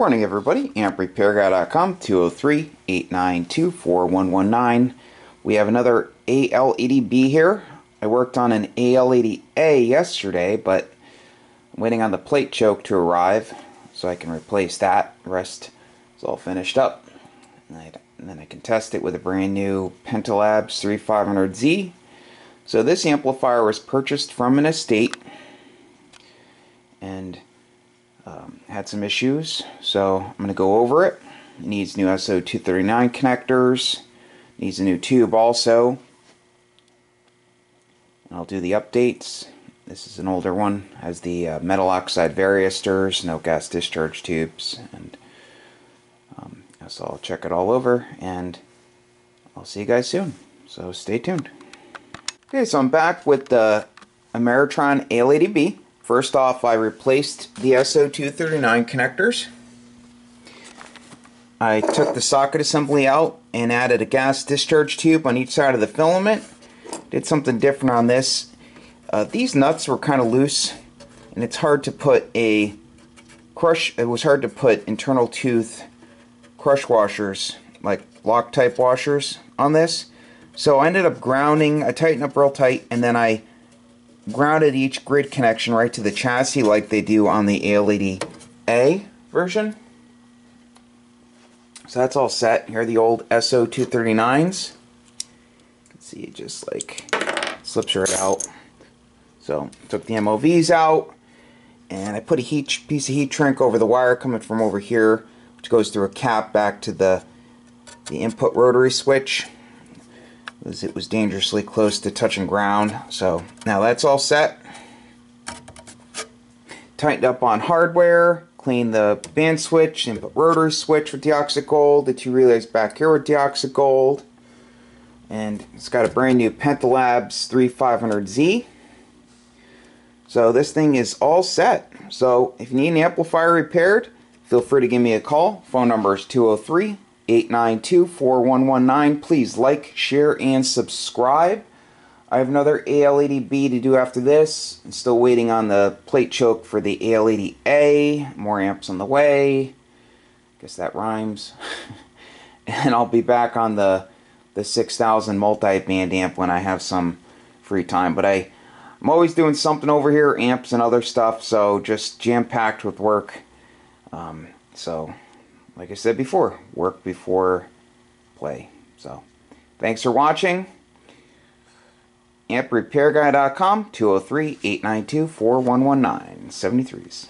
morning, everybody. AmpRepairGuy.com, 203-892-4119. We have another AL80B here. I worked on an AL80A yesterday, but I'm waiting on the plate choke to arrive so I can replace that. The rest is all finished up. And, and then I can test it with a brand new Pentalabs 3500Z. So this amplifier was purchased from an estate and um, had some issues. So I'm going to go over it. It needs new SO239 connectors. Needs a new tube also. I'll do the updates. This is an older one. Has the uh, metal oxide varistors, no gas discharge tubes, and um, so I'll check it all over, and I'll see you guys soon. So stay tuned. Okay, so I'm back with the Ameritron AL80B. First off, I replaced the SO239 connectors. I took the socket assembly out and added a gas discharge tube on each side of the filament. Did something different on this. Uh, these nuts were kind of loose and it's hard to put a crush, it was hard to put internal tooth crush washers, like lock type washers on this. So I ended up grounding, I tightened up real tight and then I grounded each grid connection right to the chassis like they do on the AL80A version. So that's all set. Here are the old SO239s. You can see it just like slips right out. So took the MOVs out and I put a heat piece of heat shrink over the wire coming from over here which goes through a cap back to the the input rotary switch as it was dangerously close to touching ground. So now that's all set. Tightened up on hardware clean the band switch, input rotor switch with Deoxit Gold, the two relays back here with Deoxit Gold, and it's got a brand new Pentalabs 3500Z. So this thing is all set. So if you need an amplifier repaired, feel free to give me a call. Phone number is 203 892 4119. Please like, share, and subscribe. I have another AL80B to do after this. I'm still waiting on the plate choke for the AL80A. More amps on the way. Guess that rhymes. and I'll be back on the the 6000 multi-band amp when I have some free time. But I, I'm always doing something over here, amps and other stuff, so just jam-packed with work. Um, so, like I said before, work before play. So, thanks for watching amprepairguy.com 203 892 4119 73s.